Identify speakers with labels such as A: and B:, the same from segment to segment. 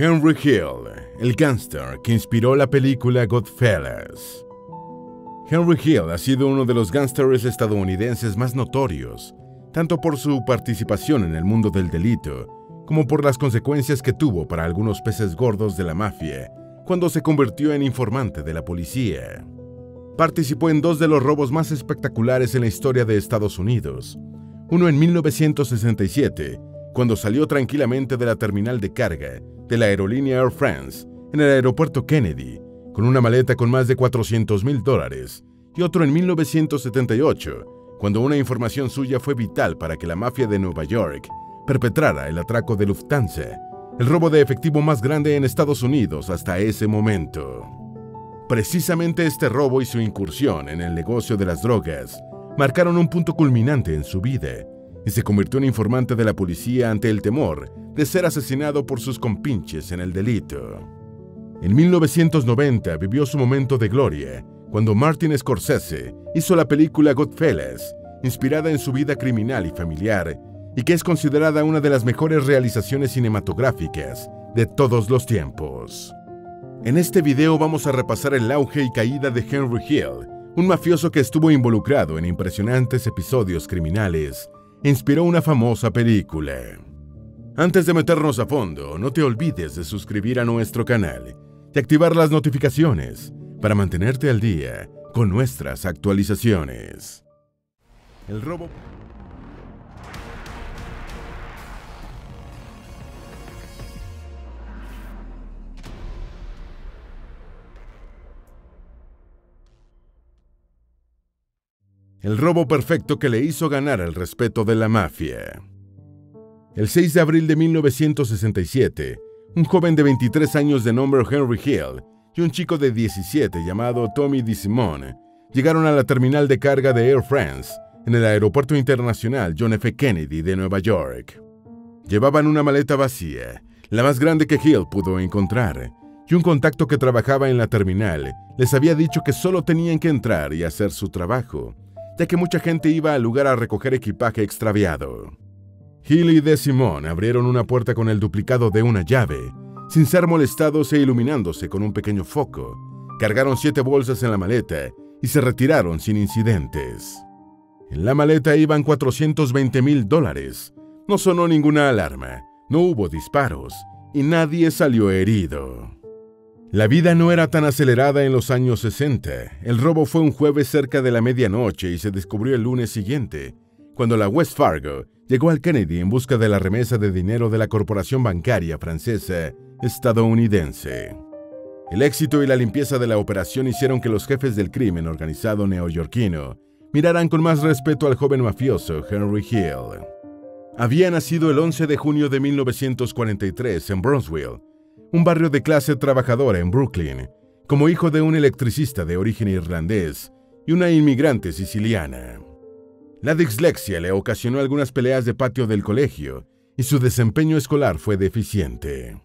A: Henry Hill, el gángster que inspiró la película Godfellas. Henry Hill ha sido uno de los gángsters estadounidenses más notorios, tanto por su participación en el mundo del delito, como por las consecuencias que tuvo para algunos peces gordos de la mafia cuando se convirtió en informante de la policía. Participó en dos de los robos más espectaculares en la historia de Estados Unidos, uno en 1967, cuando salió tranquilamente de la terminal de carga de la aerolínea Air France en el aeropuerto Kennedy, con una maleta con más de 400 mil dólares, y otro en 1978, cuando una información suya fue vital para que la mafia de Nueva York perpetrara el atraco de Lufthansa, el robo de efectivo más grande en Estados Unidos hasta ese momento. Precisamente este robo y su incursión en el negocio de las drogas marcaron un punto culminante en su vida y se convirtió en informante de la policía ante el temor de ser asesinado por sus compinches en el delito. En 1990 vivió su momento de gloria cuando Martin Scorsese hizo la película Godfellas, inspirada en su vida criminal y familiar, y que es considerada una de las mejores realizaciones cinematográficas de todos los tiempos. En este video vamos a repasar el auge y caída de Henry Hill, un mafioso que estuvo involucrado en impresionantes episodios criminales inspiró una famosa película. Antes de meternos a fondo, no te olvides de suscribir a nuestro canal y activar las notificaciones para mantenerte al día con nuestras actualizaciones. El robo El robo perfecto que le hizo ganar el respeto de la mafia. El 6 de abril de 1967, un joven de 23 años de nombre Henry Hill y un chico de 17 llamado Tommy DeSimone llegaron a la terminal de carga de Air France en el Aeropuerto Internacional John F. Kennedy de Nueva York. Llevaban una maleta vacía, la más grande que Hill pudo encontrar, y un contacto que trabajaba en la terminal les había dicho que solo tenían que entrar y hacer su trabajo, ya que mucha gente iba al lugar a recoger equipaje extraviado. Hill y De Simón abrieron una puerta con el duplicado de una llave, sin ser molestados e iluminándose con un pequeño foco. Cargaron siete bolsas en la maleta y se retiraron sin incidentes. En la maleta iban 420 mil dólares. No sonó ninguna alarma, no hubo disparos y nadie salió herido. La vida no era tan acelerada en los años 60. El robo fue un jueves cerca de la medianoche y se descubrió el lunes siguiente, cuando la West Fargo llegó al Kennedy en busca de la remesa de dinero de la corporación bancaria francesa estadounidense. El éxito y la limpieza de la operación hicieron que los jefes del crimen organizado neoyorquino miraran con más respeto al joven mafioso Henry Hill. Había nacido el 11 de junio de 1943 en Bronzeville, un barrio de clase trabajadora en Brooklyn, como hijo de un electricista de origen irlandés y una inmigrante siciliana. La dislexia le ocasionó algunas peleas de patio del colegio y su desempeño escolar fue deficiente.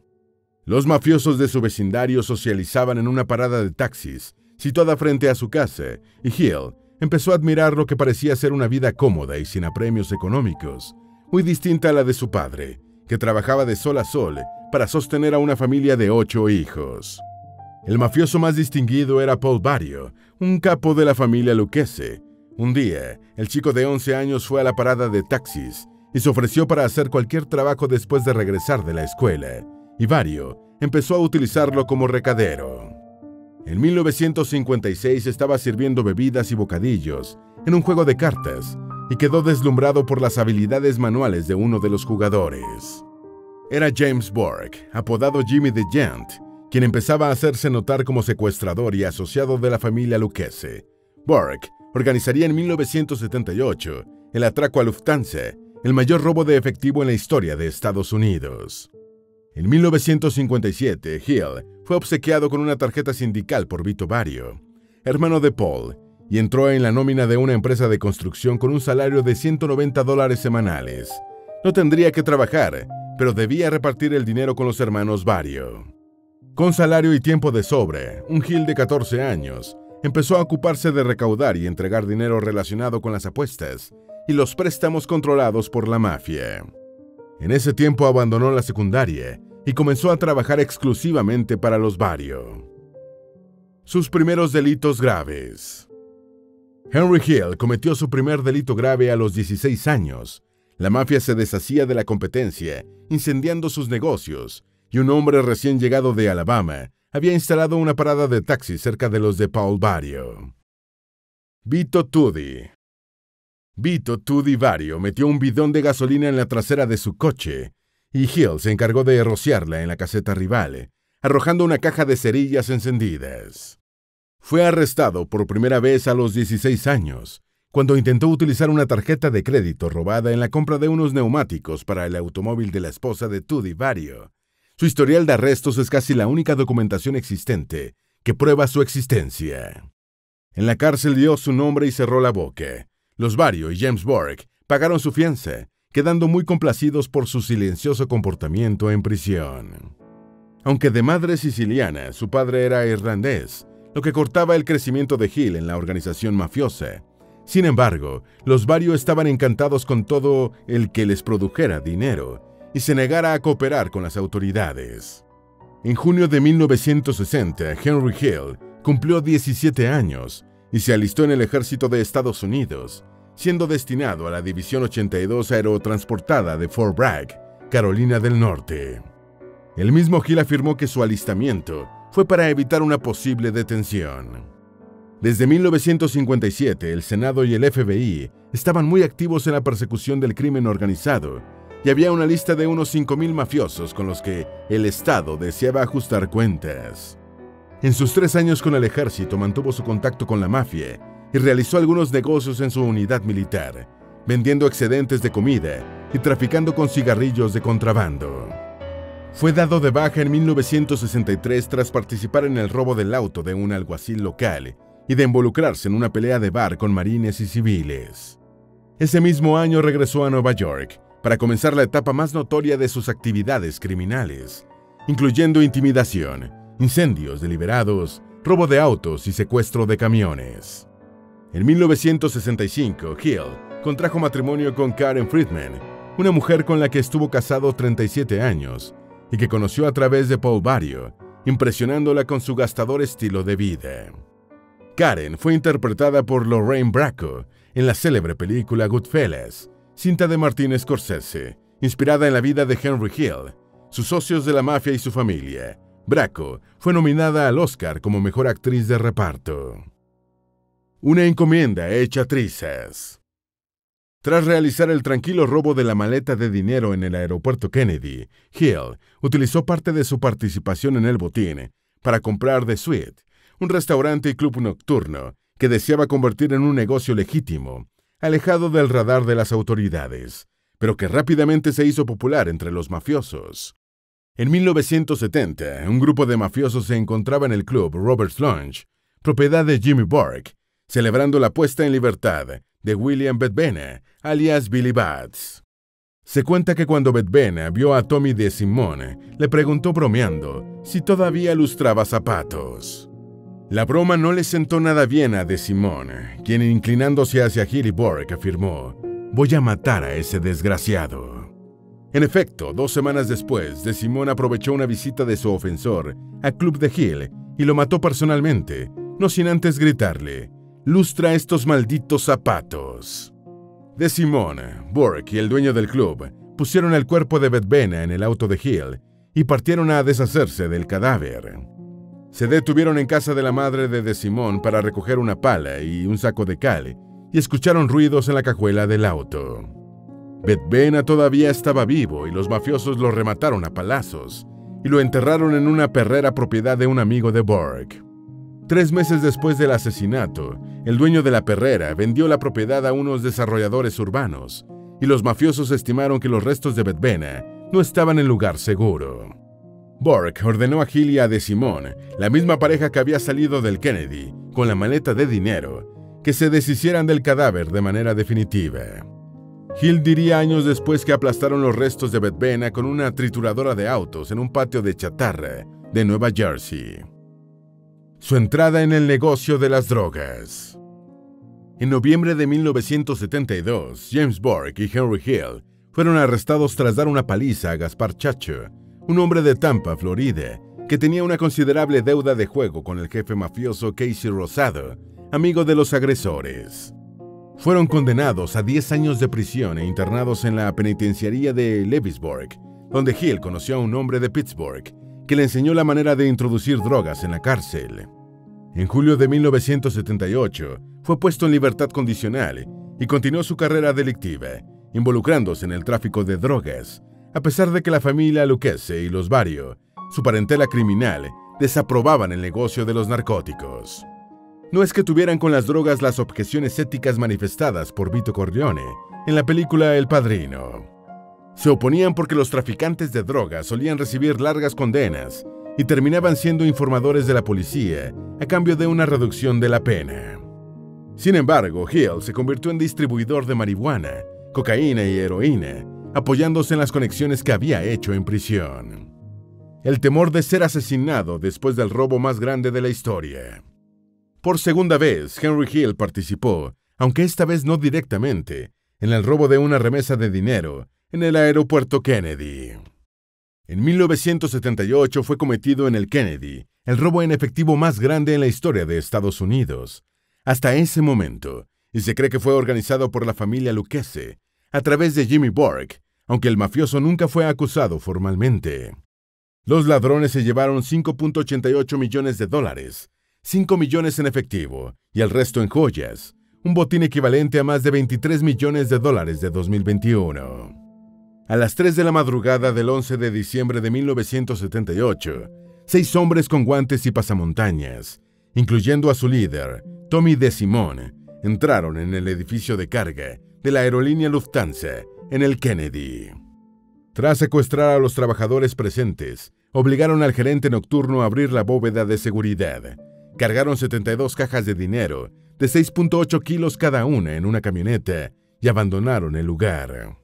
A: Los mafiosos de su vecindario socializaban en una parada de taxis situada frente a su casa y Hill empezó a admirar lo que parecía ser una vida cómoda y sin apremios económicos, muy distinta a la de su padre, que trabajaba de sol a sol para sostener a una familia de ocho hijos. El mafioso más distinguido era Paul Barrio, un capo de la familia Lucchese. Un día, el chico de 11 años fue a la parada de taxis y se ofreció para hacer cualquier trabajo después de regresar de la escuela, y Barrio empezó a utilizarlo como recadero. En 1956 estaba sirviendo bebidas y bocadillos en un juego de cartas y quedó deslumbrado por las habilidades manuales de uno de los jugadores. Era James Borg, apodado Jimmy the Gent, quien empezaba a hacerse notar como secuestrador y asociado de la familia Lucchese. Borg organizaría en 1978 el atraco a Lufthansa, el mayor robo de efectivo en la historia de Estados Unidos. En 1957, Hill fue obsequiado con una tarjeta sindical por Vito Vario, hermano de Paul, y entró en la nómina de una empresa de construcción con un salario de 190 dólares semanales. No tendría que trabajar, pero debía repartir el dinero con los hermanos Vario. Con salario y tiempo de sobre, un Gil de 14 años empezó a ocuparse de recaudar y entregar dinero relacionado con las apuestas y los préstamos controlados por la mafia. En ese tiempo abandonó la secundaria y comenzó a trabajar exclusivamente para los Vario. Sus primeros delitos graves. Henry Hill cometió su primer delito grave a los 16 años. La mafia se deshacía de la competencia, incendiando sus negocios, y un hombre recién llegado de Alabama había instalado una parada de taxi cerca de los de Paul Vario. Vito Tudi. Vito Tudi Vario metió un bidón de gasolina en la trasera de su coche y Hill se encargó de rociarla en la caseta rival, arrojando una caja de cerillas encendidas. Fue arrestado por primera vez a los 16 años, cuando intentó utilizar una tarjeta de crédito robada en la compra de unos neumáticos para el automóvil de la esposa de Tudi Vario. Su historial de arrestos es casi la única documentación existente que prueba su existencia. En la cárcel dio su nombre y cerró la boca. Los Vario y James Borg pagaron su fianza, quedando muy complacidos por su silencioso comportamiento en prisión. Aunque de madre siciliana, su padre era irlandés, lo que cortaba el crecimiento de Hill en la organización mafiosa. Sin embargo, los Vario estaban encantados con todo el que les produjera dinero y se negara a cooperar con las autoridades. En junio de 1960, Henry Hill cumplió 17 años y se alistó en el ejército de Estados Unidos, siendo destinado a la División 82 Aerotransportada de Fort Bragg, Carolina del Norte. El mismo Hill afirmó que su alistamiento fue para evitar una posible detención. Desde 1957, el Senado y el FBI estaban muy activos en la persecución del crimen organizado y había una lista de unos 5.000 mafiosos con los que el Estado deseaba ajustar cuentas. En sus tres años con el ejército mantuvo su contacto con la mafia y realizó algunos negocios en su unidad militar, vendiendo excedentes de comida y traficando con cigarrillos de contrabando. Fue dado de baja en 1963 tras participar en el robo del auto de un alguacil local y de involucrarse en una pelea de bar con marines y civiles. Ese mismo año regresó a Nueva York para comenzar la etapa más notoria de sus actividades criminales, incluyendo intimidación, incendios deliberados, robo de autos y secuestro de camiones. En 1965, Hill contrajo matrimonio con Karen Friedman, una mujer con la que estuvo casado 37 años y que conoció a través de Paul Barrio, impresionándola con su gastador estilo de vida. Karen fue interpretada por Lorraine Bracco en la célebre película Goodfellas, cinta de Martin Scorsese, inspirada en la vida de Henry Hill, sus socios de la mafia y su familia. Bracco fue nominada al Oscar como mejor actriz de reparto. Una encomienda hecha trizas. Tras realizar el tranquilo robo de la maleta de dinero en el aeropuerto Kennedy, Hill utilizó parte de su participación en el botín para comprar The Suite, un restaurante y club nocturno que deseaba convertir en un negocio legítimo, alejado del radar de las autoridades, pero que rápidamente se hizo popular entre los mafiosos. En 1970, un grupo de mafiosos se encontraba en el club Robert's Lounge, propiedad de Jimmy Borg, celebrando la puesta en libertad de William Bedbena, alias Billy Bats. Se cuenta que cuando Bedbena vio a Tommy de Simone, le preguntó bromeando si todavía lustraba zapatos. La broma no le sentó nada bien a De Simone, quien inclinándose hacia Hilly Borg afirmó, voy a matar a ese desgraciado. En efecto, dos semanas después, De Simone aprovechó una visita de su ofensor al club de Hill y lo mató personalmente, no sin antes gritarle, lustra estos malditos zapatos. De Simone, Borg y el dueño del club pusieron el cuerpo de Bedbena en el auto de Hill y partieron a deshacerse del cadáver. Se detuvieron en casa de la madre de De Simón para recoger una pala y un saco de cal y escucharon ruidos en la cajuela del auto. Bedbena todavía estaba vivo y los mafiosos lo remataron a palazos y lo enterraron en una perrera propiedad de un amigo de Borg. Tres meses después del asesinato, el dueño de la perrera vendió la propiedad a unos desarrolladores urbanos, y los mafiosos estimaron que los restos de Bedbena no estaban en lugar seguro. Borg ordenó a Hill y a De Simón, la misma pareja que había salido del Kennedy, con la maleta de dinero, que se deshicieran del cadáver de manera definitiva. Hill diría años después que aplastaron los restos de Bedbena con una trituradora de autos en un patio de chatarra de Nueva Jersey su entrada en el negocio de las drogas. En noviembre de 1972, James Borg y Henry Hill fueron arrestados tras dar una paliza a Gaspar Chacho, un hombre de Tampa, Florida, que tenía una considerable deuda de juego con el jefe mafioso Casey Rosado, amigo de los agresores. Fueron condenados a 10 años de prisión e internados en la penitenciaría de Lewisburg, donde Hill conoció a un hombre de Pittsburgh que le enseñó la manera de introducir drogas en la cárcel. En julio de 1978 fue puesto en libertad condicional y continuó su carrera delictiva, involucrándose en el tráfico de drogas, a pesar de que la familia Lucchese y los Vario, su parentela criminal, desaprobaban el negocio de los narcóticos. No es que tuvieran con las drogas las objeciones éticas manifestadas por Vito Corleone en la película El Padrino. Se oponían porque los traficantes de drogas solían recibir largas condenas y terminaban siendo informadores de la policía a cambio de una reducción de la pena. Sin embargo, Hill se convirtió en distribuidor de marihuana, cocaína y heroína, apoyándose en las conexiones que había hecho en prisión. El temor de ser asesinado después del robo más grande de la historia. Por segunda vez, Henry Hill participó, aunque esta vez no directamente, en el robo de una remesa de dinero en el aeropuerto Kennedy. En 1978 fue cometido en el Kennedy el robo en efectivo más grande en la historia de Estados Unidos, hasta ese momento, y se cree que fue organizado por la familia Lucchese, a través de Jimmy Borg, aunque el mafioso nunca fue acusado formalmente. Los ladrones se llevaron 5.88 millones de dólares, 5 millones en efectivo y el resto en joyas, un botín equivalente a más de 23 millones de dólares de 2021. A las 3 de la madrugada del 11 de diciembre de 1978, seis hombres con guantes y pasamontañas, incluyendo a su líder, Tommy De Simone, entraron en el edificio de carga de la aerolínea Lufthansa en el Kennedy. Tras secuestrar a los trabajadores presentes, obligaron al gerente nocturno a abrir la bóveda de seguridad. Cargaron 72 cajas de dinero de 6.8 kilos cada una en una camioneta y abandonaron el lugar.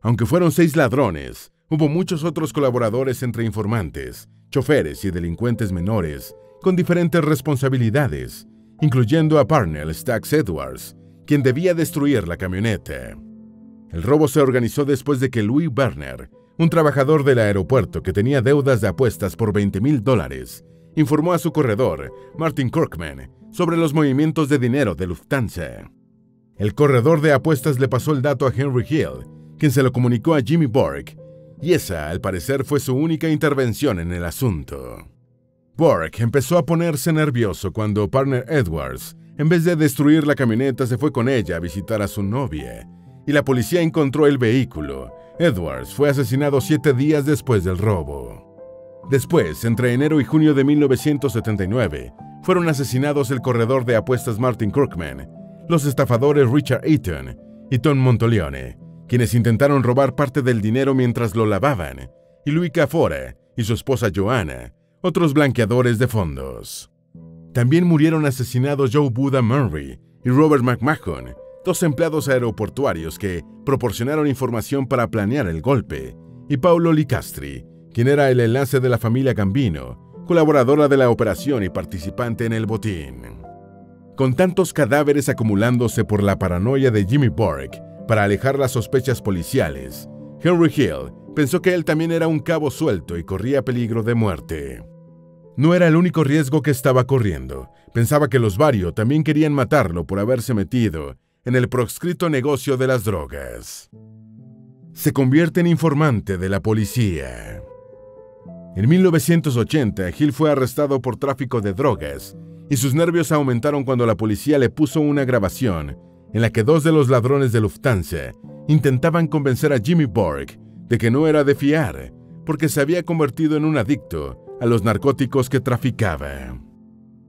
A: Aunque fueron seis ladrones, hubo muchos otros colaboradores entre informantes, choferes y delincuentes menores con diferentes responsabilidades, incluyendo a Parnell Stacks Edwards, quien debía destruir la camioneta. El robo se organizó después de que Louis Werner, un trabajador del aeropuerto que tenía deudas de apuestas por 20 mil dólares, informó a su corredor, Martin Kirkman, sobre los movimientos de dinero de Lufthansa. El corredor de apuestas le pasó el dato a Henry Hill, quien se lo comunicó a Jimmy Borg, y esa, al parecer, fue su única intervención en el asunto. Borg empezó a ponerse nervioso cuando Partner Edwards en vez de destruir la camioneta, se fue con ella a visitar a su novia, y la policía encontró el vehículo. Edwards fue asesinado siete días después del robo. Después, entre enero y junio de 1979, fueron asesinados el corredor de apuestas Martin Kirkman, los estafadores Richard Eaton y Tom Montolione, quienes intentaron robar parte del dinero mientras lo lavaban, y Louis Cafora y su esposa Joanna, otros blanqueadores de fondos. También murieron asesinados Joe Buda Murray y Robert McMahon, dos empleados aeroportuarios que proporcionaron información para planear el golpe, y Paulo Licastri, quien era el enlace de la familia Gambino, colaboradora de la operación y participante en el botín. Con tantos cadáveres acumulándose por la paranoia de Jimmy Borg para alejar las sospechas policiales, Henry Hill pensó que él también era un cabo suelto y corría peligro de muerte. No era el único riesgo que estaba corriendo. Pensaba que los Vario también querían matarlo por haberse metido en el proscrito negocio de las drogas. Se convierte en informante de la policía. En 1980, Hill fue arrestado por tráfico de drogas y sus nervios aumentaron cuando la policía le puso una grabación en la que dos de los ladrones de Lufthansa intentaban convencer a Jimmy Borg de que no era de fiar porque se había convertido en un adicto a los narcóticos que traficaba.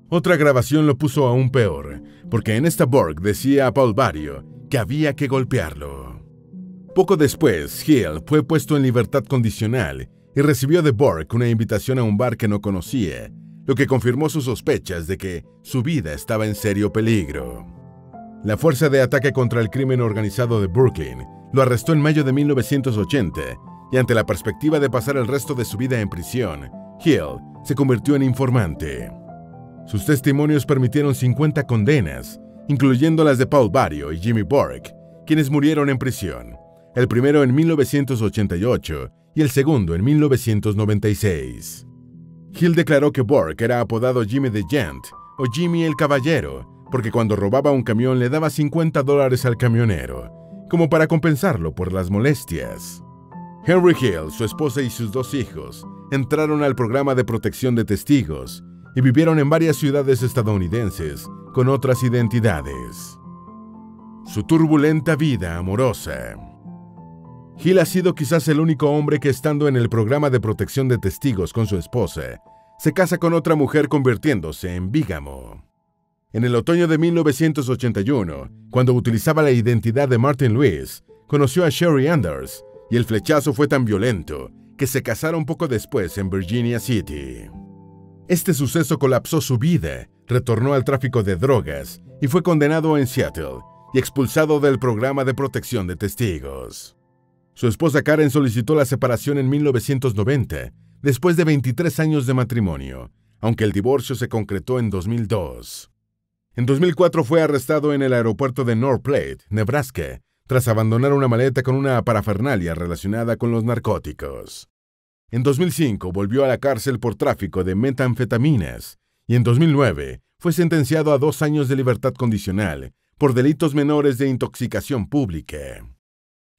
A: Otra grabación lo puso aún peor, porque en esta Borg decía a Paul Barrio que había que golpearlo. Poco después, Hill fue puesto en libertad condicional y recibió de Borg una invitación a un bar que no conocía, lo que confirmó sus sospechas de que su vida estaba en serio peligro. La Fuerza de Ataque contra el Crimen Organizado de Brooklyn lo arrestó en mayo de 1980 y ante la perspectiva de pasar el resto de su vida en prisión, Hill se convirtió en informante. Sus testimonios permitieron 50 condenas, incluyendo las de Paul Barrio y Jimmy Borg, quienes murieron en prisión, el primero en 1988 y el segundo en 1996. Hill declaró que Bork era apodado Jimmy the Gent o Jimmy el Caballero, porque cuando robaba un camión le daba 50 dólares al camionero, como para compensarlo por las molestias. Henry Hill, su esposa y sus dos hijos entraron al programa de protección de testigos y vivieron en varias ciudades estadounidenses con otras identidades. Su turbulenta vida amorosa. Hill ha sido quizás el único hombre que estando en el programa de protección de testigos con su esposa, se casa con otra mujer convirtiéndose en bígamo. En el otoño de 1981, cuando utilizaba la identidad de Martin Lewis, conoció a Sherry Anders y el flechazo fue tan violento que se casaron poco después en Virginia City. Este suceso colapsó su vida, retornó al tráfico de drogas y fue condenado en Seattle y expulsado del programa de protección de testigos. Su esposa Karen solicitó la separación en 1990, después de 23 años de matrimonio, aunque el divorcio se concretó en 2002. En 2004 fue arrestado en el aeropuerto de North Platte, Nebraska, tras abandonar una maleta con una parafernalia relacionada con los narcóticos. En 2005 volvió a la cárcel por tráfico de metanfetaminas y en 2009 fue sentenciado a dos años de libertad condicional por delitos menores de intoxicación pública.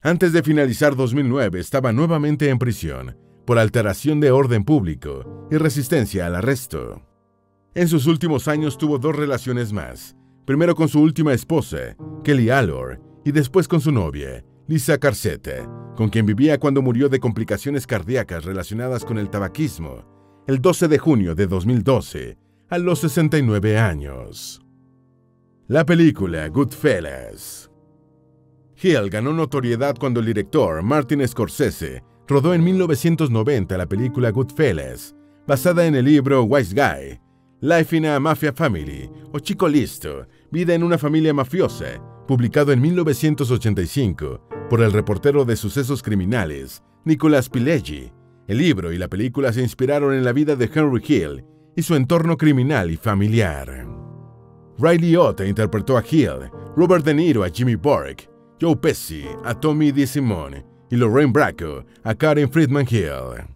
A: Antes de finalizar 2009 estaba nuevamente en prisión por alteración de orden público y resistencia al arresto. En sus últimos años tuvo dos relaciones más, primero con su última esposa, Kelly Allor, y después con su novia, Lisa Carcete, con quien vivía cuando murió de complicaciones cardíacas relacionadas con el tabaquismo, el 12 de junio de 2012, a los 69 años. La película Goodfellas. Hill ganó notoriedad cuando el director Martin Scorsese rodó en 1990 la película Goodfellas, basada en el libro Wise Guy, Life in a Mafia Family o Chico Listo, Vida en una familia mafiosa, publicado en 1985 por el reportero de sucesos criminales, Nicolas Pileggi. El libro y la película se inspiraron en la vida de Henry Hill y su entorno criminal y familiar. Ray Liotta interpretó a Hill, Robert De Niro a Jimmy Bork, Joe Pesci a Tommy DeSimone y Lorraine Bracco a Karen Friedman Hill.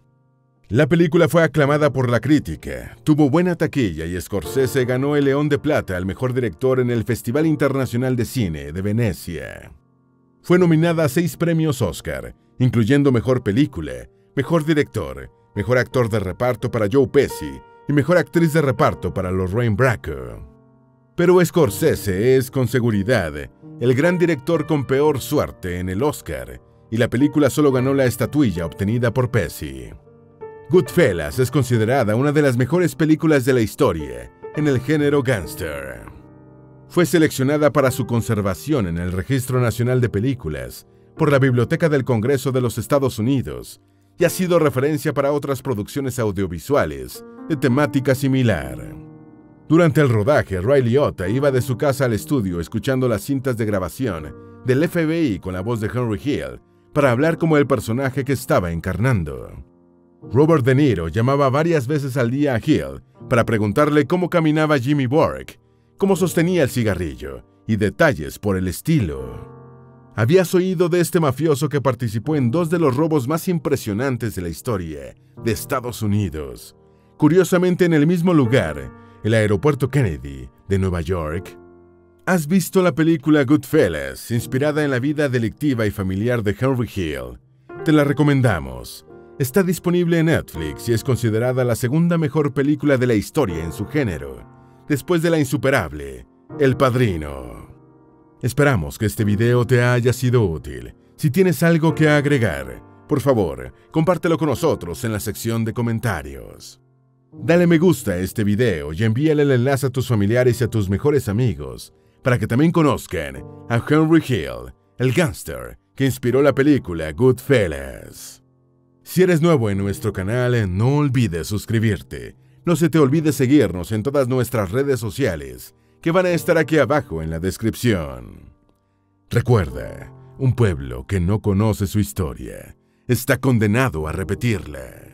A: La película fue aclamada por la crítica, tuvo buena taquilla y Scorsese ganó el León de Plata al mejor director en el Festival Internacional de Cine de Venecia. Fue nominada a seis premios Oscar, incluyendo Mejor Película, Mejor Director, Mejor Actor de Reparto para Joe Pesci y Mejor Actriz de Reparto para Lorraine Bracco. Pero Scorsese es, con seguridad, el gran director con peor suerte en el Oscar, y la película solo ganó la estatuilla obtenida por Pesci. Goodfellas es considerada una de las mejores películas de la historia en el género gangster. Fue seleccionada para su conservación en el Registro Nacional de Películas por la Biblioteca del Congreso de los Estados Unidos y ha sido referencia para otras producciones audiovisuales de temática similar. Durante el rodaje, Ray Liotta iba de su casa al estudio escuchando las cintas de grabación del FBI con la voz de Henry Hill para hablar como el personaje que estaba encarnando. Robert De Niro llamaba varias veces al día a Hill para preguntarle cómo caminaba Jimmy Bork, cómo sostenía el cigarrillo y detalles por el estilo. ¿Habías oído de este mafioso que participó en dos de los robos más impresionantes de la historia de Estados Unidos? Curiosamente en el mismo lugar, el aeropuerto Kennedy de Nueva York. ¿Has visto la película Goodfellas, inspirada en la vida delictiva y familiar de Henry Hill? Te la recomendamos. Está disponible en Netflix y es considerada la segunda mejor película de la historia en su género, después de la insuperable El Padrino. Esperamos que este video te haya sido útil. Si tienes algo que agregar, por favor, compártelo con nosotros en la sección de comentarios. Dale me gusta a este video y envíale el enlace a tus familiares y a tus mejores amigos para que también conozcan a Henry Hill, el gángster que inspiró la película Goodfellas. Si eres nuevo en nuestro canal, no olvides suscribirte. No se te olvide seguirnos en todas nuestras redes sociales, que van a estar aquí abajo en la descripción. Recuerda, un pueblo que no conoce su historia está condenado a repetirla.